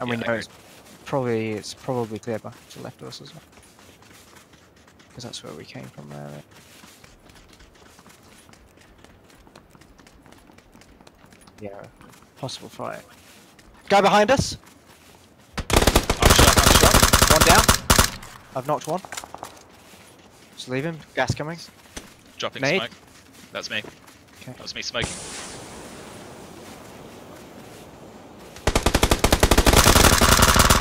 And we Yeah, uh, I know it's probably it's probably clear back to the left of us as well. Because that's where we came from there. Right? Yeah, possible fight. Guy behind us. I'm shot, I'm shot. One down. I've knocked one. Just leave him. Gas coming. Dropping Nade? smoke. That's me. Okay. That was me smoking.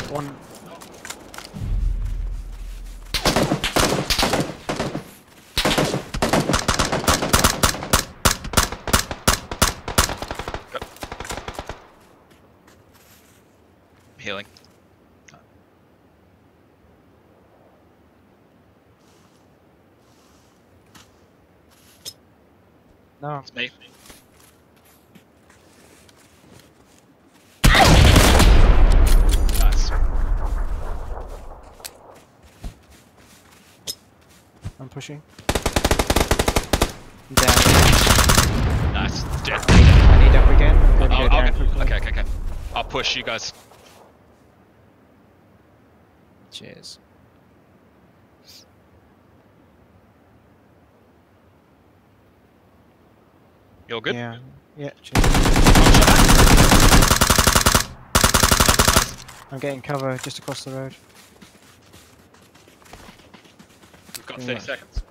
One. Healing. No. It's me. Nice. I'm pushing. I'm down. Nice. Dead. I need up again. Maybe I'll, go I'll down okay, okay, okay. I'll push you guys. Cheers. You're good? Yeah. Yeah. Cheers. Oh, I'm getting cover just across the road. Got 30 much. seconds.